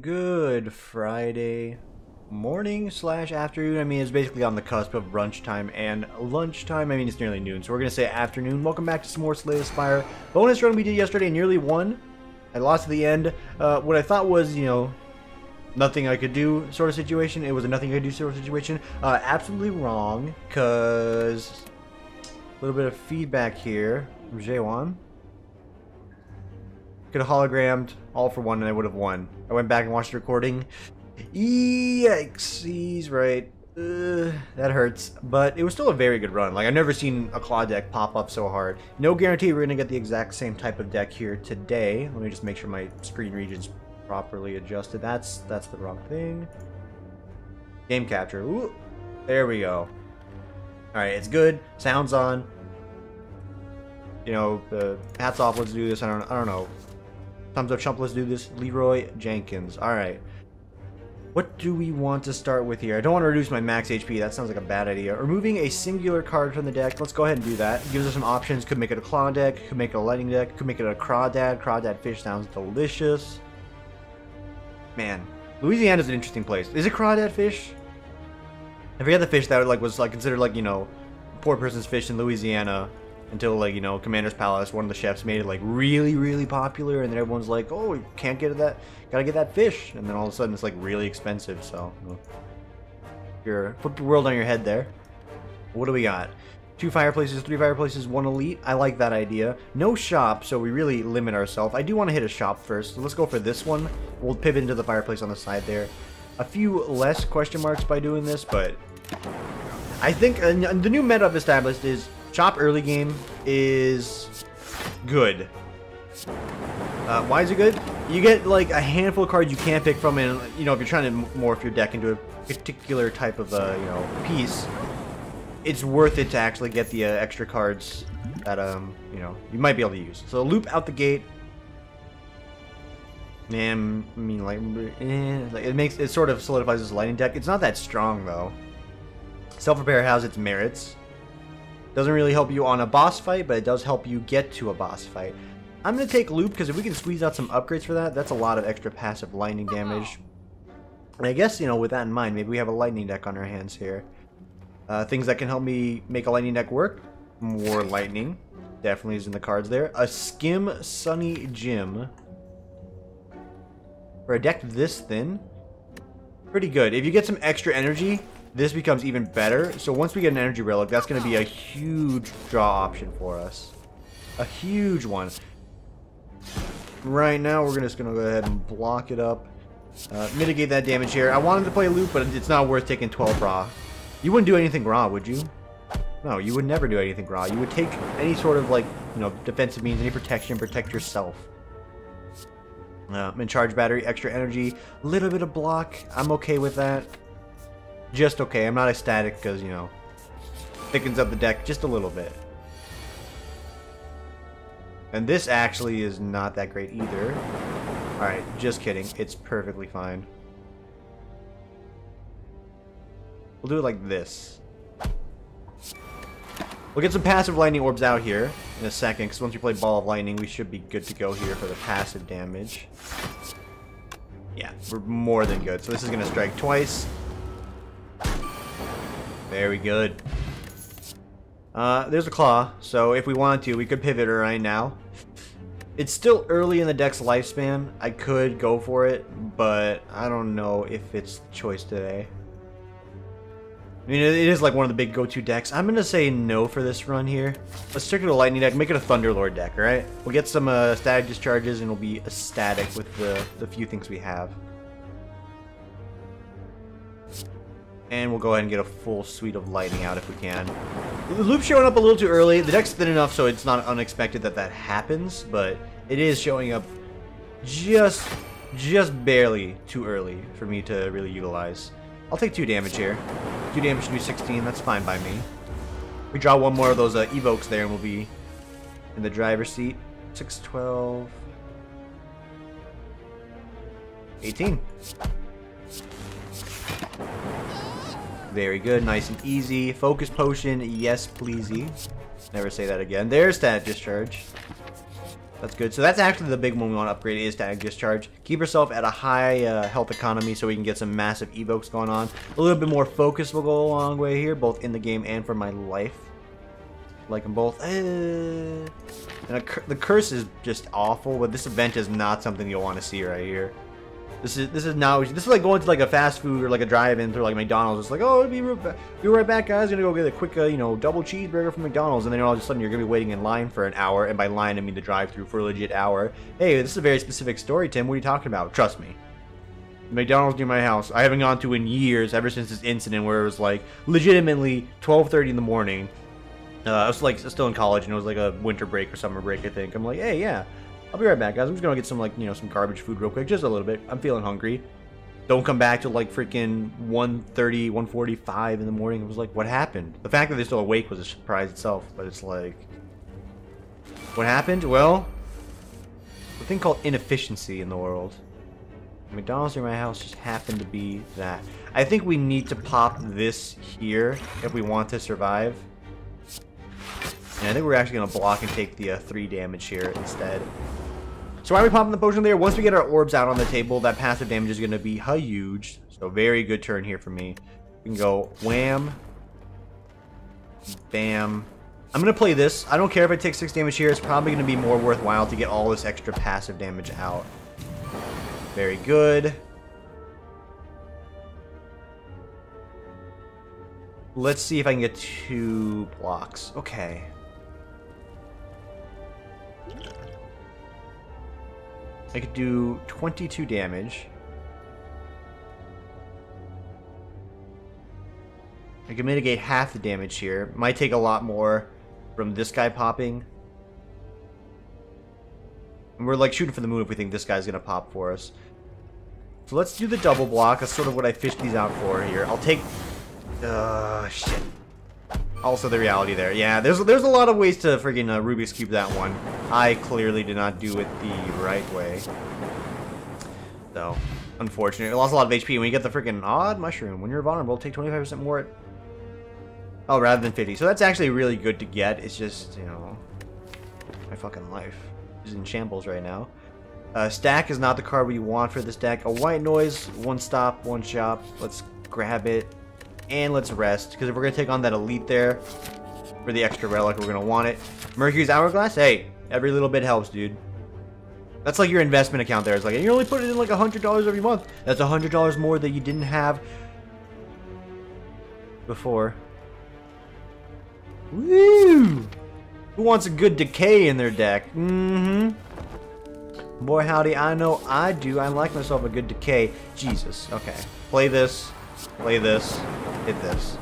Good Friday morning slash afternoon. I mean, it's basically on the cusp of brunch time and lunchtime. I mean, it's nearly noon, so we're going to say afternoon. Welcome back to some more Slay Spire. Bonus run we did yesterday, nearly won. I lost at the end. Uh, what I thought was, you know, nothing I could do sort of situation. It was a nothing I could do sort of situation. Uh, absolutely wrong, because a little bit of feedback here from Jaewon. Could have hologrammed all for one and I would have won. I went back and watched the recording. Yikes, he's right. Uh, that hurts. But it was still a very good run. Like, I've never seen a claw deck pop up so hard. No guarantee we're going to get the exact same type of deck here today. Let me just make sure my screen region's properly adjusted. That's that's the wrong thing. Game capture. Ooh, there we go. Alright, it's good. Sounds on. You know, uh, hats off, let's do this. I don't, I don't know. Thumbs up, chump. Let's do this. Leroy Jenkins. All right. What do we want to start with here? I don't want to reduce my max HP. That sounds like a bad idea. Removing a singular card from the deck. Let's go ahead and do that. Gives us some options. Could make it a claw deck. Could make it a lightning deck. Could make it a crawdad. Crawdad fish sounds delicious. Man, Louisiana's an interesting place. Is it crawdad fish? I forget the fish that like was like considered like you know poor person's fish in Louisiana until like you know Commander's Palace, one of the chefs made it like really really popular, and then everyone's like, oh, you can't get that, gotta get that fish, and then all of a sudden it's like really expensive. So you're put the world on your head there. What do we got? Two fireplaces, three fireplaces, one elite. I like that idea. No shop, so we really limit ourselves. I do want to hit a shop first, so let's go for this one. We'll pivot into the fireplace on the side there. A few less question marks by doing this, but I think the new meta I've established is Chop early game is good. Uh, why is it good? You get like a handful of cards you can't pick from, and you know if you're trying to morph your deck into a particular type of uh, you know piece, it's worth it to actually get the uh, extra cards that um you know you might be able to use. So loop out the gate. Man, I mean like, eh, like it makes it sort of solidifies this lightning deck. It's not that strong though. Self repair has its merits. Doesn't really help you on a boss fight, but it does help you get to a boss fight. I'm going to take Loop, because if we can squeeze out some upgrades for that, that's a lot of extra passive lightning damage. And I guess, you know, with that in mind, maybe we have a lightning deck on our hands here. Uh, things that can help me make a lightning deck work. More lightning. Definitely is in the cards there. A Skim Sunny Gym. For a deck this thin, pretty good. If you get some extra energy, this becomes even better. So once we get an energy relic, that's going to be a huge draw option for us. A huge one. Right now, we're just going to go ahead and block it up. Uh, mitigate that damage here. I wanted to play loop, but it's not worth taking 12 raw. You wouldn't do anything raw, would you? No, you would never do anything raw. You would take any sort of, like, you know, defensive means, any protection, protect yourself. Uh, in charge battery, extra energy, a little bit of block. I'm okay with that just okay. I'm not ecstatic because, you know, thickens up the deck just a little bit. And this actually is not that great either. Alright, just kidding. It's perfectly fine. We'll do it like this. We'll get some passive lightning orbs out here in a second, because once we play Ball of Lightning, we should be good to go here for the passive damage. Yeah, we're more than good. So this is going to strike twice. Very good. Uh, there's a claw, so if we wanted to, we could pivot her right now. It's still early in the deck's lifespan. I could go for it, but I don't know if it's the choice today. I mean, it is like one of the big go-to decks. I'm going to say no for this run here. Let's stick to a Lightning deck. Make it a Thunderlord deck, alright? We'll get some uh, static discharges and we'll be ecstatic with the, the few things we have. And we'll go ahead and get a full suite of lighting out if we can. The loop's showing up a little too early. The deck's thin enough so it's not unexpected that that happens, but it is showing up just, just barely too early for me to really utilize. I'll take two damage here. Two damage to do 16, that's fine by me. We draw one more of those uh, evokes there and we'll be in the driver's seat. 6, 12... 18. Very good, nice and easy. Focus potion, yes pleasey. Never say that again. There's that discharge. That's good. So that's actually the big one we want to upgrade is Static Discharge. Keep yourself at a high uh, health economy so we can get some massive evokes going on. A little bit more focus will go a long way here, both in the game and for my life. Like them both. Uh, and the curse is just awful, but this event is not something you'll want to see right here. This is this is now this is like going to like a fast food or like a drive-in through like McDonald's. It's like oh be right, be right back guys. Gonna go get a quick uh, you know double cheeseburger from McDonald's, and then all of a sudden you're gonna be waiting in line for an hour, and by line I mean the drive-through for a legit hour. Hey, this is a very specific story, Tim. What are you talking about? Trust me. McDonald's near my house. I haven't gone to in years ever since this incident where it was like legitimately 12:30 in the morning. Uh, I was like still in college and it was like a winter break or summer break I think. I'm like, hey yeah, I'll be right back, guys. I'm just gonna get some, like, you know, some garbage food real quick. Just a little bit. I'm feeling hungry. Don't come back till, like, freaking 1.30, 1.45 in the morning. It was like, what happened? The fact that they're still awake was a surprise itself. But it's like... What happened? Well... A thing called inefficiency in the world. McDonald's near my house just happened to be that. I think we need to pop this here if we want to survive. And I think we're actually going to block and take the uh, 3 damage here instead. So why are we popping the potion there? Once we get our orbs out on the table, that passive damage is going to be huge. So very good turn here for me. We can go wham, bam. I'm going to play this. I don't care if I take 6 damage here. It's probably going to be more worthwhile to get all this extra passive damage out. Very good. Let's see if I can get two blocks. Okay. I could do 22 damage. I can mitigate half the damage here. Might take a lot more from this guy popping. And we're like shooting for the moon if we think this guy's to pop for us. So let's do the double block. That's sort of what I fished these out for here. I'll take... Uh, shit. Also the reality there. Yeah, there's there's a lot of ways to friggin' uh, Rubik's Cube that one. I clearly did not do it the right way. Though, unfortunate. It lost a lot of HP. When you get the freaking odd mushroom, when you're vulnerable, take 25% more... Oh, rather than 50. So that's actually really good to get. It's just, you know... My fucking life is in shambles right now. Uh, stack is not the card we want for this deck. A white noise, one stop, one shop. Let's grab it and let's rest. Because if we're going to take on that elite there for the extra relic, we're going to want it. Mercury's Hourglass? Hey, every little bit helps, dude. That's like your investment account there. It's like, you only put it in like a $100 every month. That's a $100 more that you didn't have before. Woo! Who wants a good decay in their deck? Mm-hmm. Boy, howdy, I know I do. I like myself a good decay. Jesus. Okay. Play this. Play this. Hit this.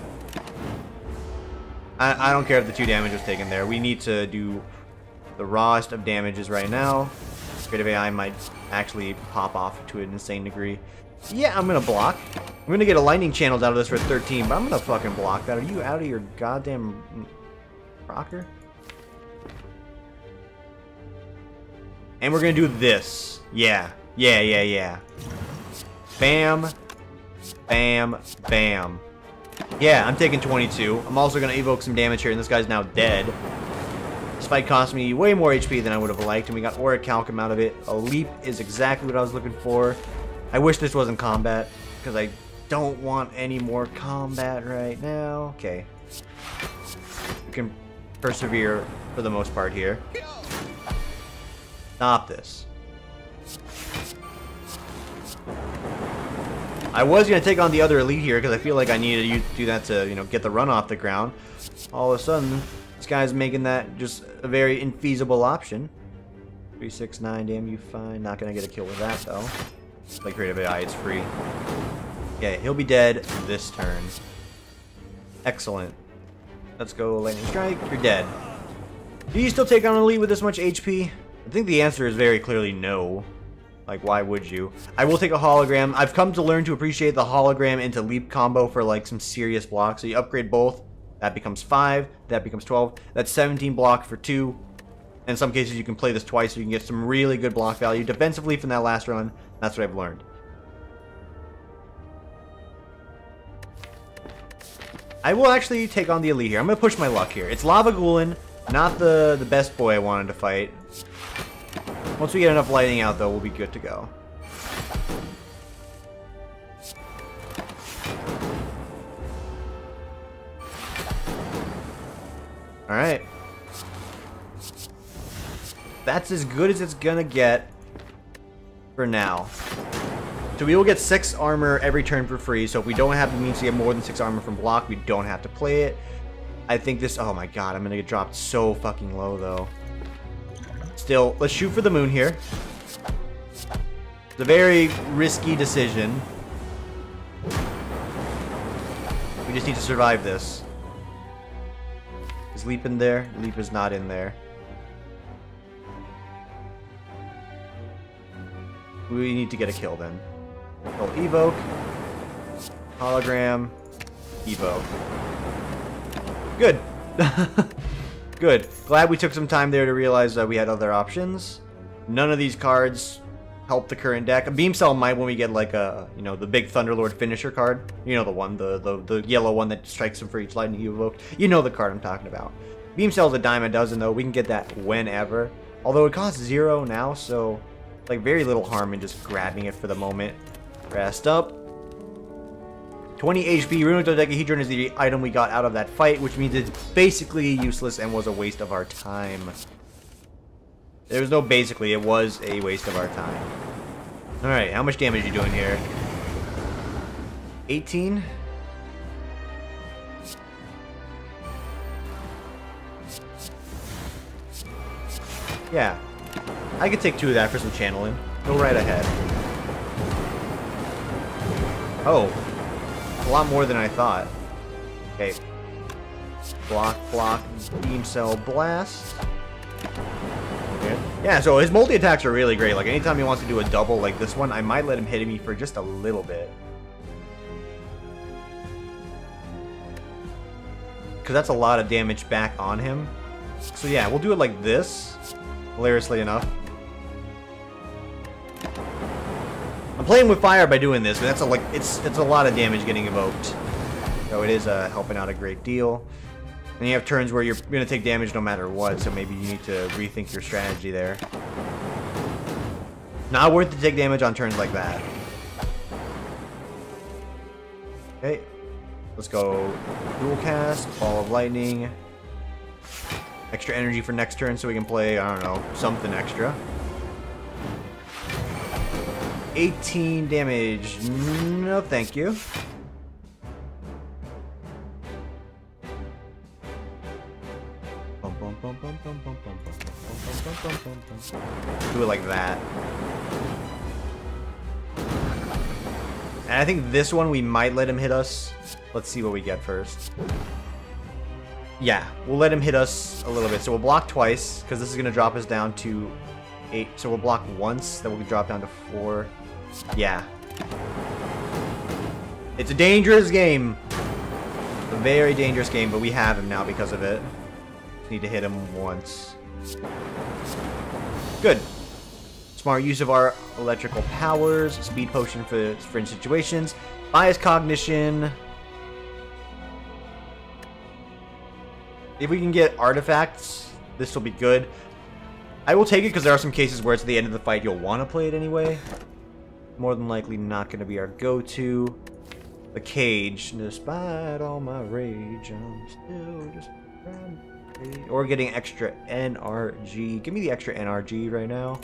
I, I don't care if the two damage was taken there. We need to do the rawest of damages right now. Creative AI might actually pop off to an insane degree. Yeah, I'm gonna block. I'm gonna get a lightning channels out of this for 13, but I'm gonna fucking block that. Are you out of your goddamn rocker? And we're gonna do this. Yeah. Yeah, yeah, yeah. Bam, Bam. Bam. Yeah, I'm taking 22. I'm also going to evoke some damage here, and this guy's now dead. This fight cost me way more HP than I would have liked, and we got Orichalcum out of it. A leap is exactly what I was looking for. I wish this wasn't combat, because I don't want any more combat right now. Okay. We can persevere for the most part here. Stop this. I was going to take on the other elite here because I feel like I needed to do that to, you know, get the run off the ground. All of a sudden, this guy's making that just a very infeasible option. 369, damn you fine. Not going to get a kill with that, though. Like creative AI, it's free. Okay, he'll be dead this turn. Excellent. Let's go lightning strike. You're dead. Do you still take on an elite with this much HP? I think the answer is very clearly no. Like, why would you? I will take a hologram. I've come to learn to appreciate the hologram into leap combo for, like, some serious blocks. So you upgrade both. That becomes 5. That becomes 12. That's 17 block for 2. In some cases, you can play this twice so you can get some really good block value defensively from that last run. That's what I've learned. I will actually take on the elite here. I'm going to push my luck here. It's Lagavulin, not the, the best boy I wanted to fight. Once we get enough lighting out, though, we'll be good to go. Alright. That's as good as it's gonna get for now. So we will get 6 armor every turn for free, so if we don't have the means to get more than 6 armor from block, we don't have to play it. I think this... Oh my god, I'm gonna get dropped so fucking low, though. Still, let's shoot for the moon here. It's a very risky decision. We just need to survive this. Is Leap in there? Leap is not in there. We need to get a kill then. Well, evoke. Hologram. Evoke. Good. Good. Glad we took some time there to realize that we had other options. None of these cards help the current deck. A Beam Cell might when we get like a, you know, the big Thunderlord finisher card. You know the one, the, the, the yellow one that strikes him for each lightning you evoke. You know the card I'm talking about. Beam Cell's a dime a dozen though. We can get that whenever. Although it costs zero now, so like very little harm in just grabbing it for the moment. Rest up. 20 HP, Runic Dodecahedron is the item we got out of that fight, which means it's basically useless and was a waste of our time. There was no basically, it was a waste of our time. Alright, how much damage are you doing here? 18? Yeah. I could take two of that for some channeling. Go right ahead. Oh, a lot more than I thought. Okay. Block, block, beam cell, blast. Okay. Yeah, so his multi-attacks are really great. Like, anytime he wants to do a double like this one, I might let him hit me for just a little bit. Because that's a lot of damage back on him. So yeah, we'll do it like this. Hilariously enough. Playing with fire by doing this, but that's a like it's it's a lot of damage getting evoked. So it is uh, helping out a great deal. And you have turns where you're going to take damage no matter what, so maybe you need to rethink your strategy there. Not worth to take damage on turns like that. Okay. Let's go dual cast, ball of lightning. Extra energy for next turn so we can play, I don't know, something extra. 18 damage. No, thank you. Do it like that. And I think this one we might let him hit us. Let's see what we get first. Yeah, we'll let him hit us a little bit. So we'll block twice, because this is going to drop us down to 8. So we'll block once, then we'll drop down to 4. Yeah. It's a dangerous game. a very dangerous game, but we have him now because of it. Need to hit him once. Good. Smart use of our electrical powers. Speed potion for fringe situations. Bias cognition. If we can get artifacts, this will be good. I will take it because there are some cases where it's the end of the fight you'll want to play it anyway more than likely not going to be our go-to. The cage, despite all my rage, I'm still just or getting extra NRG. Give me the extra NRG right now.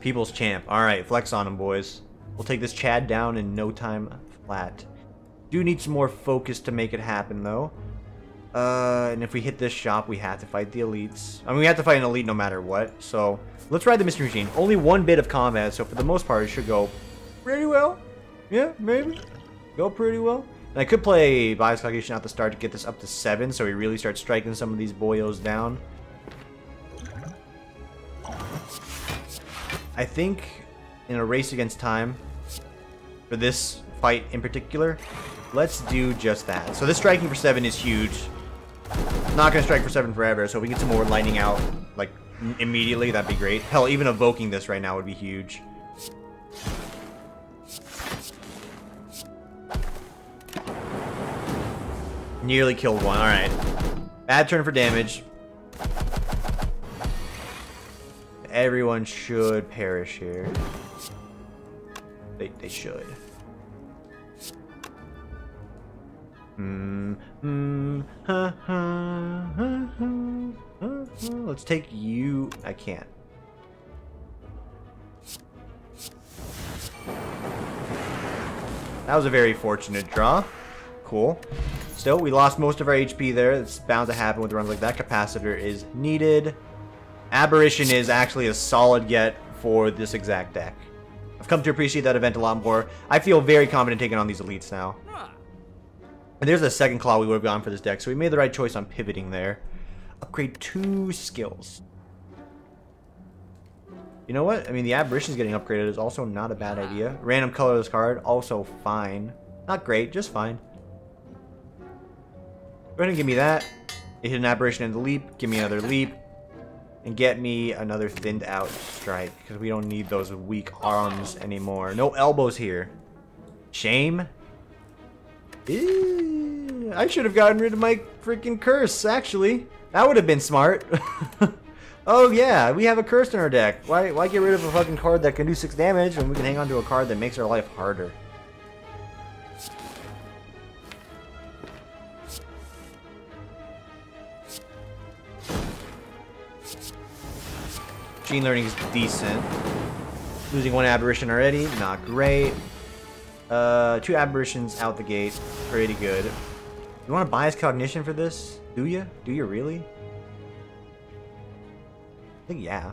People's champ. Alright, flex on him, boys. We'll take this Chad down in no time flat. Do need some more focus to make it happen, though. Uh, and if we hit this shop, we have to fight the elites. I mean, we have to fight an elite no matter what, so... Let's ride the Mystery Machine. Only one bit of combat, so for the most part, it should go pretty well. Yeah, maybe. Go pretty well. And I could play Bias Cognition at the start to get this up to 7, so we really start striking some of these boyos down. I think in a race against time, for this fight in particular, let's do just that. So this striking for 7 is huge. Not going to strike for 7 forever, so we get some more lightning out, immediately, that'd be great. Hell, even evoking this right now would be huge. Nearly killed one. Alright. Bad turn for damage. everyone should perish here. They, they should. Mm, mm, ha, ha, ha, ha, Let's take you. I can't. That was a very fortunate draw. Cool. Still, we lost most of our HP there. It's bound to happen with runs like that. Capacitor is needed. Aberration is actually a solid get for this exact deck. I've come to appreciate that event a lot more. I feel very confident taking on these elites now. And there's a second claw we would have gone for this deck, so we made the right choice on pivoting there. Upgrade two skills. You know what? I mean, the Aberration's getting upgraded is also not a bad idea. Random colorless card, also fine. Not great, just fine. Go ahead and give me that. hit an Aberration and the leap. Give me another leap. And get me another thinned out strike. Because we don't need those weak arms anymore. No elbows here. Shame. I should have gotten rid of my freaking curse, actually. That would have been smart. oh yeah, we have a curse in our deck. Why, why get rid of a fucking card that can do 6 damage when we can hang on to a card that makes our life harder? Gene Learning is decent. Losing one aberration already, not great. Uh, two aberrations out the gate, pretty good. You want to bias cognition for this? Do you? Do you really? I think yeah.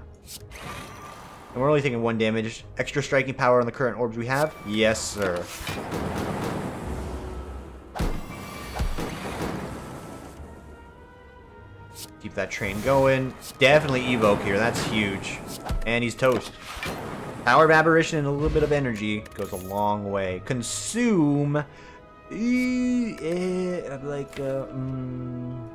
And we're only taking one damage. Extra striking power on the current orbs we have? Yes, sir. Keep that train going. Definitely evoke here. That's huge. And he's toast. Power of Aberration and a little bit of energy goes a long way. Consume. Eh, like, uh, mm.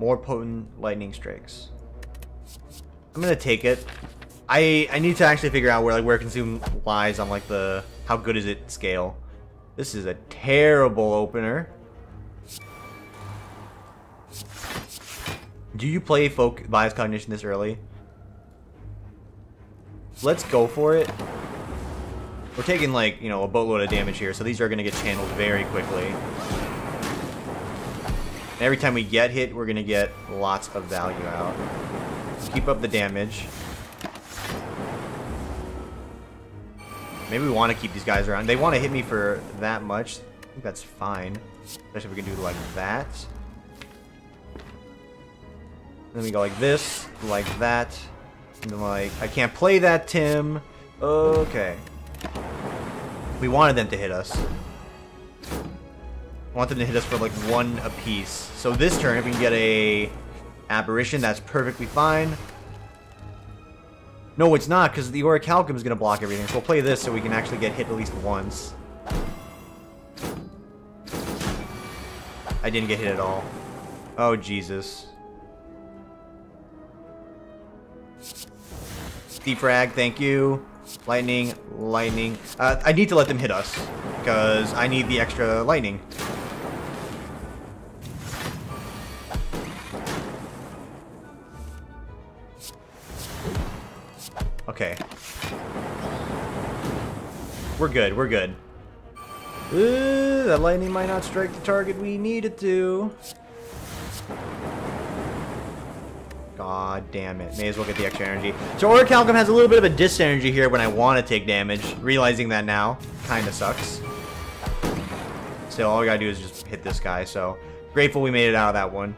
More potent lightning strikes. I'm gonna take it. I I need to actually figure out where like where consume lies on like the how good is it scale. This is a terrible opener. Do you play folk bias cognition this early? Let's go for it. We're taking like, you know, a boatload of damage here, so these are gonna get channeled very quickly. every time we get hit, we're gonna get lots of value out. Keep up the damage. Maybe we want to keep these guys around. They want to hit me for that much. I think that's fine. Especially if we can do like that. Then we go like this, like that. And then like, I can't play that, Tim. Okay. We wanted them to hit us. I want them to hit us for like one apiece. So this turn, if we can get a aberration, that's perfectly fine. No, it's not, because the Orichalcum is going to block everything. So we'll play this so we can actually get hit at least once. I didn't get hit at all. Oh, Jesus. Defrag, thank you. Lightning, lightning. Uh, I need to let them hit us, because I need the extra lightning. Okay. We're good, we're good. Ooh, that lightning might not strike the target we need it to. God damn it. May as well get the extra energy. So Orichalcum has a little bit of a dis-energy here when I want to take damage. Realizing that now kind of sucks. Still, all we gotta do is just hit this guy, so grateful we made it out of that one.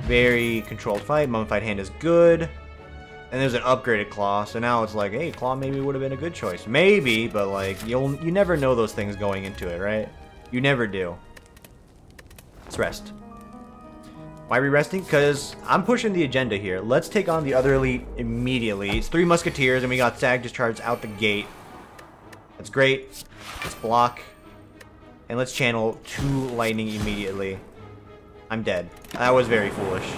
Very controlled fight. Mummified Hand is good. And there's an upgraded Claw, so now it's like, hey, Claw maybe would have been a good choice. Maybe, but like, you'll you never know those things going into it, right? You never do. Let's rest. Why are we resting? Because I'm pushing the agenda here. Let's take on the other elite immediately. It's three Musketeers, and we got Static Discharge out the gate. That's great. Let's block. And let's channel two lightning immediately. I'm dead. That was very foolish.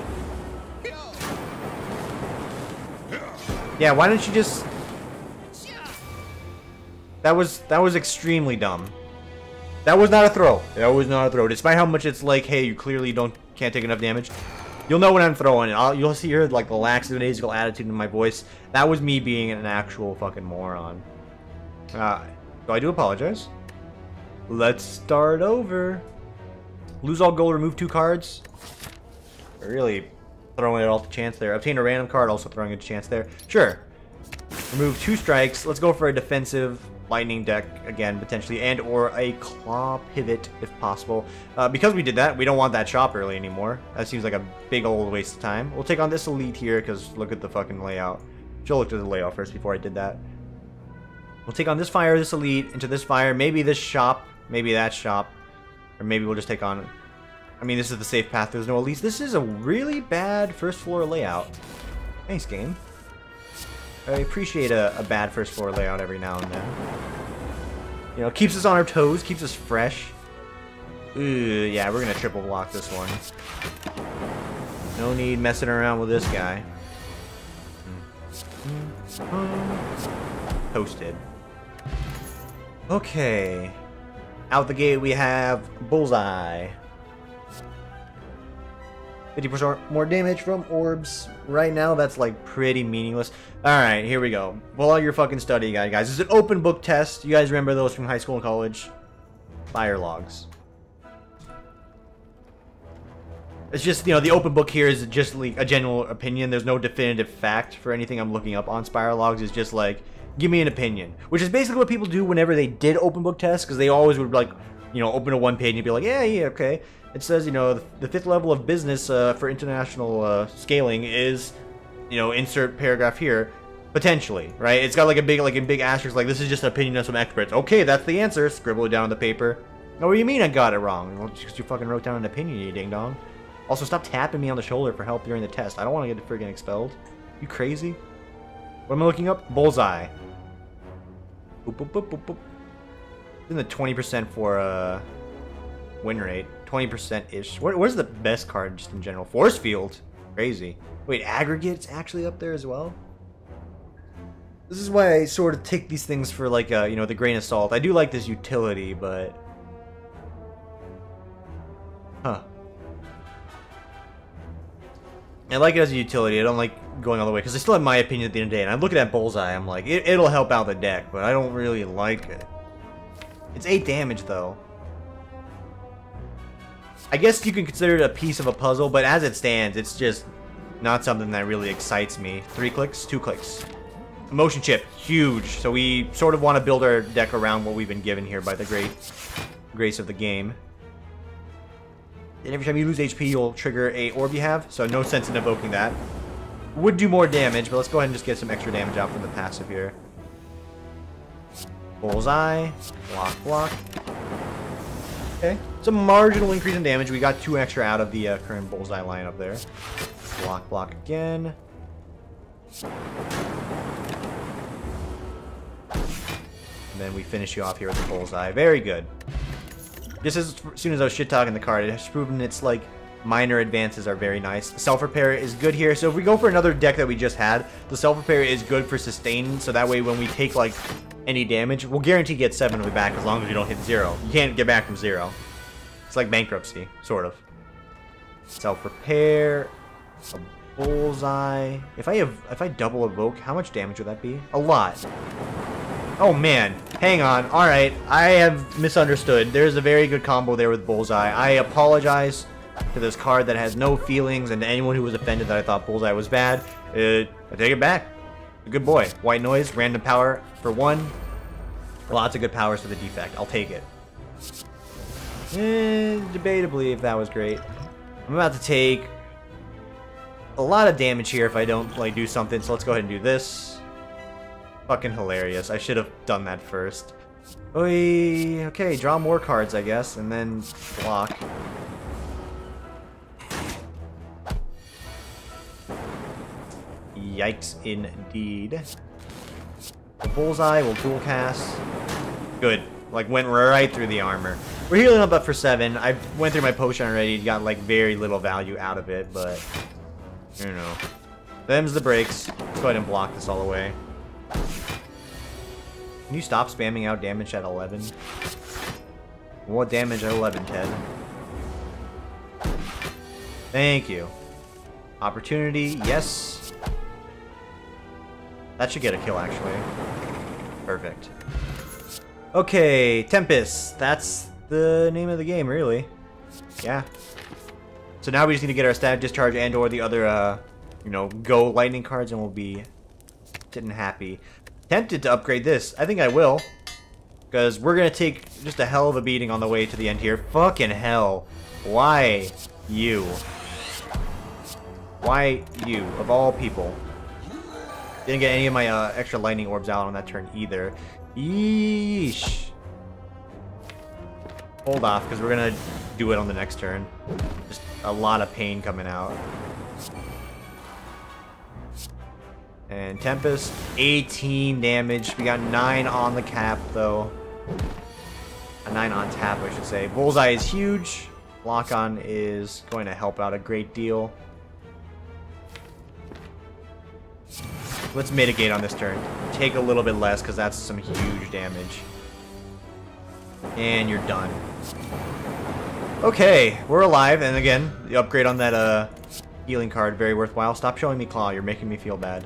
Yeah, why don't you just... That was that was extremely dumb. That was not a throw. That was not a throw. Despite how much it's like, hey, you clearly don't can't take enough damage. You'll know when I'm throwing. I'll, you'll see here like the lackadaisical attitude in my voice. That was me being an actual fucking moron. Uh, so I do apologize. Let's start over. Lose all gold, remove two cards. Really throwing it all to chance there. Obtain a random card, also throwing it to chance there. Sure. Remove two strikes. Let's go for a defensive lightning deck again, potentially, and or a claw pivot if possible. Uh, because we did that, we don't want that shop early anymore. That seems like a big old waste of time. We'll take on this elite here, because look at the fucking layout. Should look at the layout first before I did that. We'll take on this fire, this elite, into this fire, maybe this shop, maybe that shop, or maybe we'll just take on... I mean, this is the safe path. There's no elites. This is a really bad first floor layout. Thanks, game. I appreciate a, a bad first floor layout every now and then. You know, keeps us on our toes, keeps us fresh. Ooh, yeah, we're gonna triple block this one. No need messing around with this guy. Mm-hmm. Toasted. Okay. Out the gate we have Bullseye. 50% more damage from orbs. Right now, that's like pretty meaningless. Alright, here we go. Pull out your fucking study guys. It's an open book test. You guys remember those from high school and college? Fire logs. It's just, you know, the open book here is just like a general opinion. There's no definitive fact for anything I'm looking up on Spire Logs. It's just like, give me an opinion. Which is basically what people do whenever they did open book tests, because they always would like, you know, open a one page and be like, yeah, yeah, okay. It says, you know, the fifth level of business uh, for international uh, scaling is, you know, insert paragraph here. Potentially, right? It's got like a big, like a big asterisk, like this is just an opinion of some experts. Okay, that's the answer. Scribble it down on the paper. Oh, what do you mean I got it wrong? Well, just you fucking wrote down an opinion, you ding dong. Also, stop tapping me on the shoulder for help during the test. I don't want to get friggin' expelled. You crazy? What am I looking up? Bullseye. Boop, boop, boop, boop, boop. In the 20% for uh, win rate. 20%-ish. What, where's the best card just in general? Force Field. Crazy. Wait, Aggregate's actually up there as well? This is why I sort of take these things for like, a, uh, you know, the grain of salt. I do like this utility, but... Huh. I like it as a utility. I don't like going all the way, because I still have my opinion at the end of the day. And I look at that Bullseye, I'm like, it, it'll help out the deck, but I don't really like it. It's 8 damage, though. I guess you can consider it a piece of a puzzle, but as it stands, it's just not something that really excites me. Three clicks, two clicks. Motion chip, huge. So we sort of want to build our deck around what we've been given here by the great grace of the game. And every time you lose HP, you'll trigger a orb you have, so no sense in evoking that. Would do more damage, but let's go ahead and just get some extra damage out from the passive here. Bullseye, block, block. Okay. It's a marginal increase in damage. We got two extra out of the uh, current bullseye line up there. Block, block again. And then we finish you off here with the bullseye. Very good. Just as soon as I was shit-talking the card, it has proven its, like, minor advances are very nice. Self-repair is good here. So if we go for another deck that we just had, the self-repair is good for sustain. So that way when we take, like, any damage, we'll guarantee get 7 of it back as long as you don't hit 0. You can't get back from 0. It's like bankruptcy, sort of. Self-repair, a bullseye. If I have, if I double evoke, how much damage would that be? A lot. Oh man, hang on. All right, I have misunderstood. There's a very good combo there with bullseye. I apologize to this card that has no feelings and to anyone who was offended that I thought bullseye was bad. Uh, I take it back. Good boy. White noise, random power for one. Lots of good powers for the defect. I'll take it. Eh, debatably if that was great. I'm about to take a lot of damage here if I don't like do something, so let's go ahead and do this. Fucking hilarious. I should have done that first. Oy, okay, draw more cards, I guess, and then block. Yikes, indeed. The bullseye will dual cast. Good. Like, went right through the armor. We're healing up for 7. I went through my potion already, got, like, very little value out of it, but... You know. Them's the breaks. Let's go ahead and block this all away. Can you stop spamming out damage at 11? What damage at 11, Ted? Thank you. Opportunity, yes. That should get a kill, actually. Perfect. Okay, Tempest. That's the name of the game, really. Yeah. So now we just need to get our Static Discharge and or the other, uh, you know, Go Lightning cards and we'll be sitting happy. Tempted to upgrade this. I think I will. Because we're going to take just a hell of a beating on the way to the end here. Fucking hell. Why you? Why you, of all people? Didn't get any of my uh, extra lightning orbs out on that turn either. Yeesh. Hold off, because we're going to do it on the next turn. Just a lot of pain coming out. And Tempest, 18 damage. We got 9 on the cap, though. A 9 on tap, I should say. Bullseye is huge. Lock-on is going to help out a great deal. Let's mitigate on this turn. Take a little bit less, because that's some huge damage. And you're done. Okay, we're alive, and again, the upgrade on that uh, healing card, very worthwhile. Stop showing me claw, you're making me feel bad.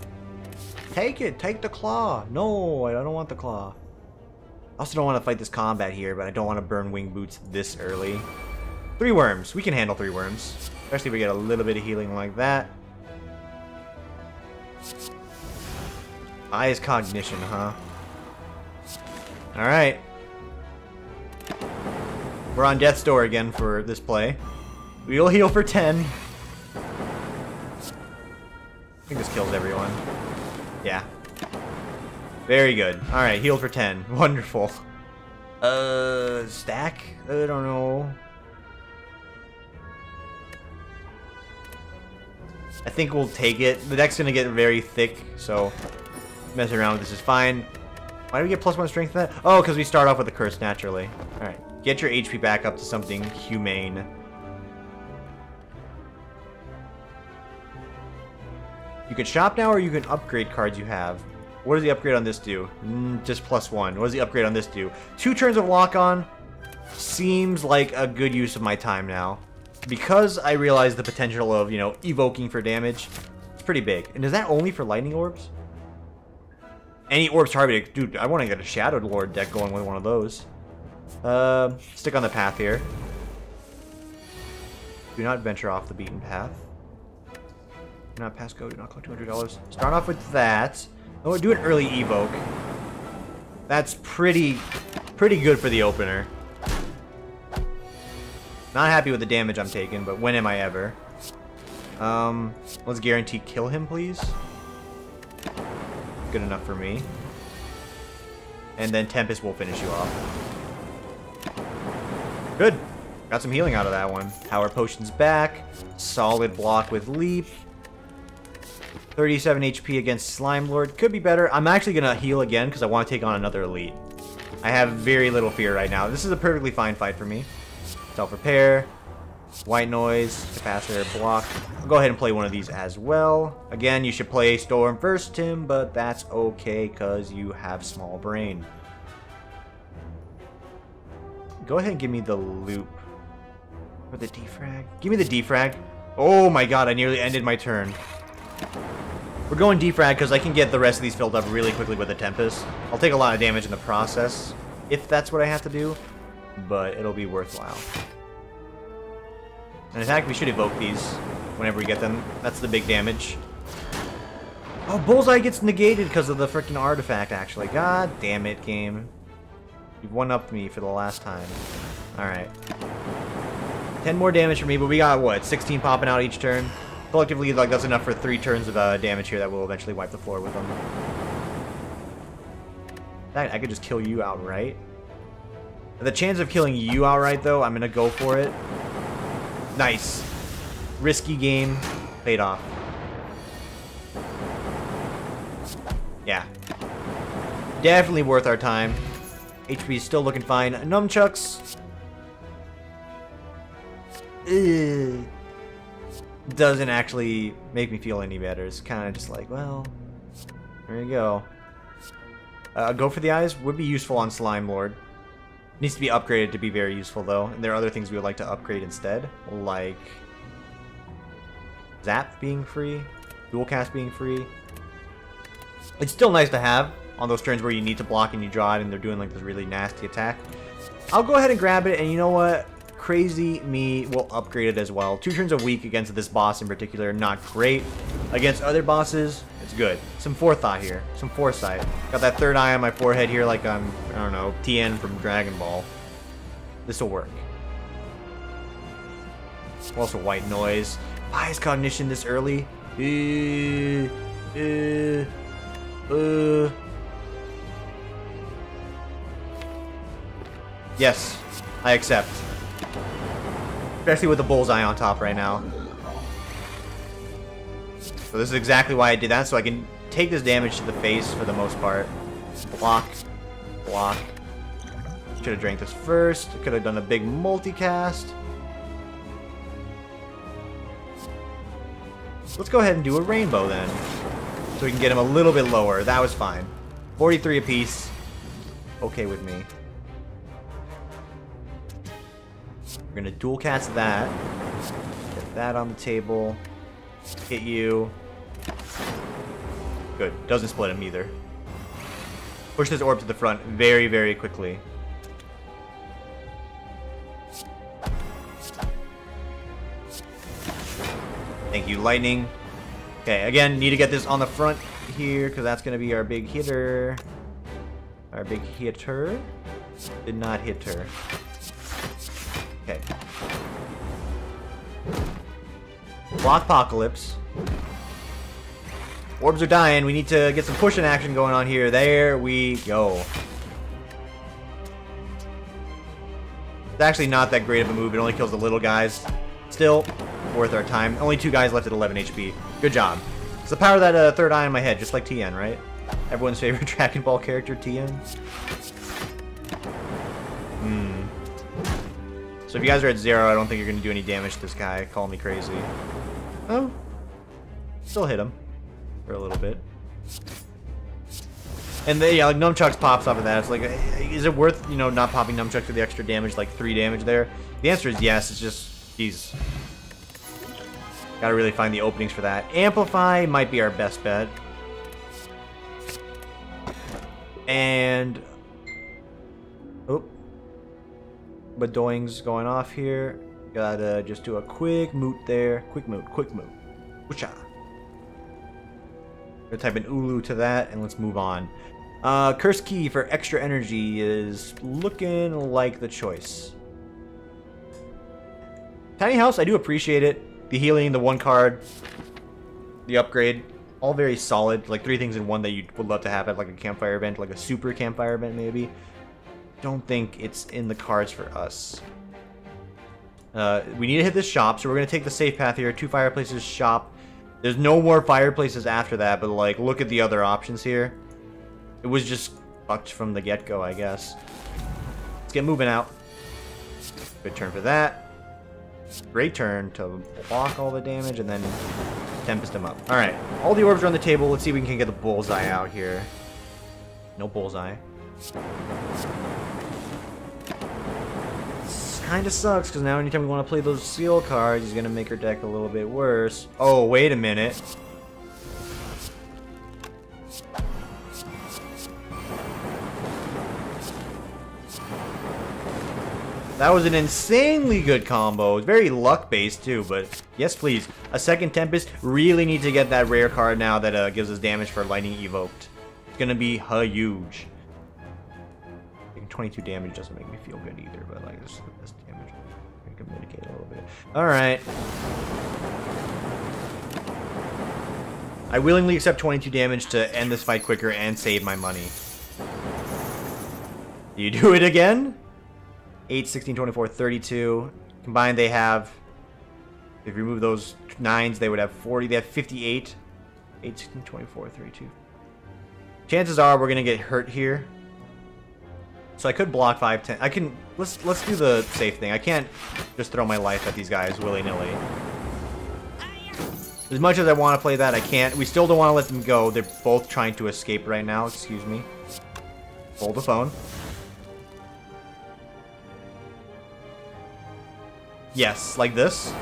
Take it, take the claw. No, I don't want the claw. I also don't want to fight this combat here, but I don't want to burn wing boots this early. Three worms. We can handle three worms. Especially if we get a little bit of healing like that. Eyes cognition, huh? Alright. We're on death's door again for this play. We'll heal for 10. I think this kills everyone. Yeah. Very good. Alright, heal for 10. Wonderful. Uh, stack? I don't know. I think we'll take it. The deck's gonna get very thick, so messing around with this is fine. Why do we get plus one strength that? Oh, because we start off with a curse naturally. Alright. Get your HP back up to something humane. You can shop now or you can upgrade cards you have. What does the upgrade on this do? Mm, just plus one. What does the upgrade on this do? Two turns of lock-on seems like a good use of my time now. Because I realize the potential of, you know, evoking for damage, it's pretty big. And is that only for lightning orbs? Any orbs targeted. Dude, I want to get a Shadow Lord deck going with one of those. Uh, stick on the path here. Do not venture off the beaten path. Do not pass go. Do not collect $200. Start off with that. Oh, do an early evoke. That's pretty, pretty good for the opener. Not happy with the damage I'm taking, but when am I ever? Um, let's guarantee kill him, please. Good enough for me. And then Tempest will finish you off. Good. Got some healing out of that one. Power Potion's back. Solid block with Leap. 37 HP against Slime Lord. Could be better. I'm actually going to heal again because I want to take on another Elite. I have very little fear right now. This is a perfectly fine fight for me. Self-repair. White noise. Capacitor block. I'll go ahead and play one of these as well. Again, you should play Storm first, Tim, but that's okay because you have small brain. Go ahead and give me the loop. Or the defrag. Give me the defrag. Oh my god, I nearly ended my turn. We're going defrag because I can get the rest of these filled up really quickly with the Tempest. I'll take a lot of damage in the process, if that's what I have to do, but it'll be worthwhile. In fact, we should evoke these whenever we get them. That's the big damage. Oh, Bullseye gets negated because of the freaking artifact, actually. God damn it, game. You've one-upped me for the last time. Alright. 10 more damage for me, but we got, what, 16 popping out each turn? Collectively, like, that's enough for three turns of uh, damage here that will eventually wipe the floor with them. That I could just kill you outright. The chance of killing you outright, though, I'm gonna go for it. Nice. Risky game. Paid off. Yeah. Definitely worth our time. HP is still looking fine. Nunchucks. Ugh, doesn't actually make me feel any better. It's kind of just like, well, there you go. Uh, go for the eyes would be useful on Slime Lord. Needs to be upgraded to be very useful though. And there are other things we would like to upgrade instead, like Zap being free, Dual Cast being free. It's still nice to have on those turns where you need to block and you draw it and they're doing like this really nasty attack. I'll go ahead and grab it and you know what? Crazy me will upgrade it as well. Two turns a week against this boss in particular, not great. Against other bosses, it's good. Some forethought here, some foresight. Got that third eye on my forehead here like I'm, I don't know, Tien from Dragon Ball. This will work. Also white noise. Biased Cognition this early. Uh, uh, uh. Yes, I accept. Especially with the bullseye on top right now. So this is exactly why I did that, so I can take this damage to the face for the most part. Block. Block. Should have drank this first. Could have done a big multicast. Let's go ahead and do a rainbow then. So we can get him a little bit lower. That was fine. 43 apiece. Okay with me. We're gonna dual cast that. Get that on the table. Hit you. Good. Doesn't split him either. Push this orb to the front very, very quickly. Thank you, Lightning. Okay, again, need to get this on the front here, because that's going to be our big hitter. Our big hitter. Did not hit her. Okay. Block Apocalypse. Orbs are dying. We need to get some pushing action going on here. There we go. It's actually not that great of a move. It only kills the little guys. Still, worth our time. Only two guys left at 11 HP. Good job. It's the power of that uh, third eye in my head, just like Tien, right? Everyone's favorite Dragon Ball character, Tien. Hmm. So if you guys are at zero, I don't think you're going to do any damage to this guy. Call me crazy. Oh. Still hit him. For a little bit. And then, yeah, like Nunchucks pops off of that. It's like, is it worth, you know, not popping Nunchuck for the extra damage, like three damage there? The answer is yes. It's just, geez. Gotta really find the openings for that. Amplify might be our best bet. And... Oh. Badoing's going off here. Gotta just do a quick moot there. Quick moot, quick moot. Whoosha. Gonna type in Ulu to that, and let's move on. Uh, Cursed Key for extra energy is looking like the choice. Tiny House, I do appreciate it. The healing, the one card, the upgrade, all very solid. Like three things in one that you would love to have at like a campfire event, like a super campfire event maybe. Don't think it's in the cards for us. Uh, we need to hit this shop, so we're going to take the safe path here. Two fireplaces, shop. There's no more fireplaces after that, but like, look at the other options here. It was just fucked from the get-go, I guess. Let's get moving out. Good turn for that. Great turn to block all the damage and then Tempest him up. Alright, all the orbs are on the table. Let's see if we can get the bullseye out here. No bullseye. Kind of sucks, because now anytime we want to play those seal cards, he's to make our deck a little bit worse. Oh, wait a minute. That was an insanely good combo. Very luck-based, too, but yes, please. A second Tempest. Really need to get that rare card now that uh, gives us damage for Lightning Evoked. It's gonna be huge. 22 damage doesn't make me feel good either, but like, this is the best damage. I can mitigate a little bit. Alright. I willingly accept 22 damage to end this fight quicker and save my money. You do it again? 8, 16, 24, 32. Combined, they have... If you remove those nines, they would have 40. They have 58. 8, 16, 24, 32. Chances are we're going to get hurt here. So I could block 5, 10. I can... Let's, let's do the safe thing. I can't just throw my life at these guys willy-nilly. As much as I want to play that, I can't. We still don't want to let them go. They're both trying to escape right now. Excuse me. Hold the phone. Yes, like this.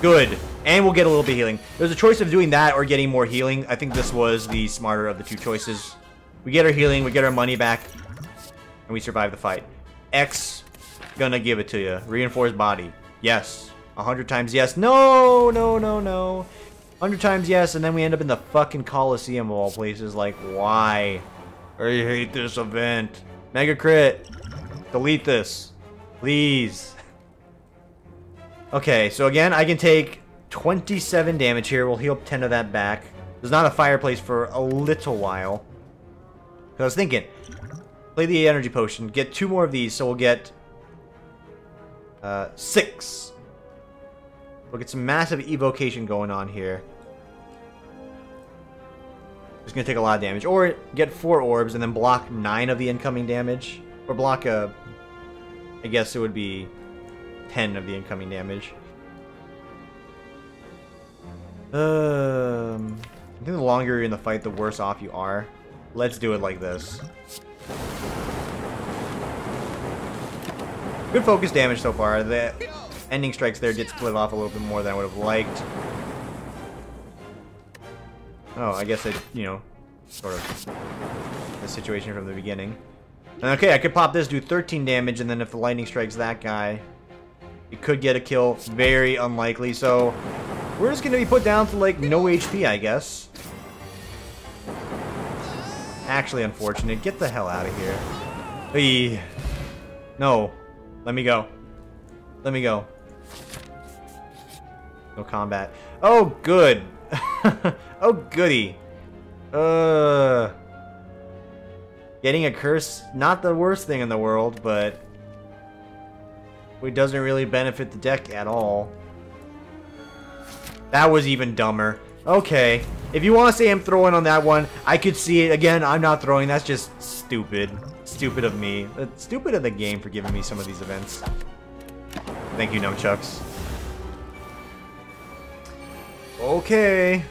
Good. And we'll get a little bit healing. There's a choice of doing that or getting more healing. I think this was the smarter of the two choices. We get our healing, we get our money back, and we survive the fight. X, gonna give it to you. Reinforced body. Yes. A hundred times yes. No, no, no, no. Hundred times yes, and then we end up in the fucking Coliseum of all places. Like, why? I hate this event. Mega crit. Delete this. Please. Okay, so again, I can take 27 damage here. We'll heal 10 of that back. There's not a fireplace for a little while. I was thinking, play the energy potion, get two more of these, so we'll get uh, six. We'll get some massive evocation going on here. It's going to take a lot of damage. Or get four orbs and then block nine of the incoming damage. Or block a... I guess it would be 10 of the incoming damage. Um, I think the longer you're in the fight, the worse off you are. Let's do it like this. Good focus damage so far. The ending strikes there did split off a little bit more than I would have liked. Oh, I guess it, you know, sort of the situation from the beginning. Okay, I could pop this, do 13 damage, and then if the lightning strikes that guy, it could get a kill. Very unlikely, so we're just going to be put down to, like, no HP, I guess. Actually unfortunate. Get the hell out of here. Eey. No. Let me go. Let me go. No combat. Oh, good. oh, goody. Uh, getting a curse, not the worst thing in the world, but it doesn't really benefit the deck at all. That was even dumber. Okay. If you want to say I'm throwing on that one, I could see it. Again, I'm not throwing. That's just stupid. Stupid of me. stupid of the game for giving me some of these events. Thank you, Nunchucks. Okay.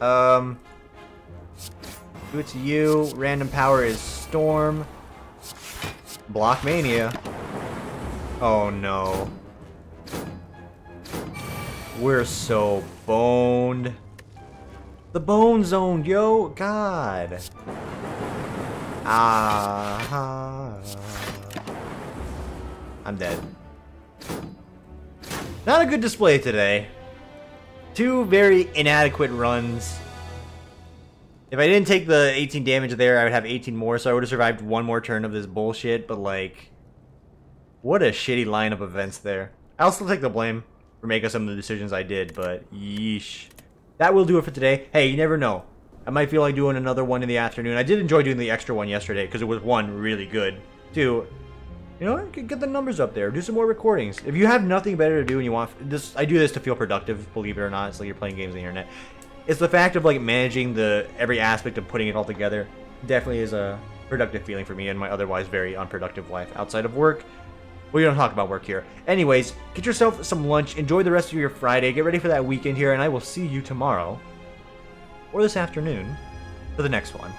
Um, do it to you. Random power is Storm. Block Mania. Oh no. We're so boned. The bone zone, yo! God. Ah. I'm dead. Not a good display today. Two very inadequate runs. If I didn't take the 18 damage there, I would have 18 more, so I would have survived one more turn of this bullshit, but like... What a shitty line of events there. I'll still take the blame for making some of the decisions I did, but yeesh. That will do it for today. Hey, you never know. I might feel like doing another one in the afternoon. I did enjoy doing the extra one yesterday, because it was, one, really good. Two, you know, get the numbers up there. Do some more recordings. If you have nothing better to do and you want this, I do this to feel productive. Believe it or not, it's like you're playing games on the internet. It's the fact of like managing the every aspect of putting it all together. Definitely is a productive feeling for me in my otherwise very unproductive life outside of work. We don't talk about work here. Anyways, get yourself some lunch. Enjoy the rest of your Friday. Get ready for that weekend here, and I will see you tomorrow or this afternoon for the next one.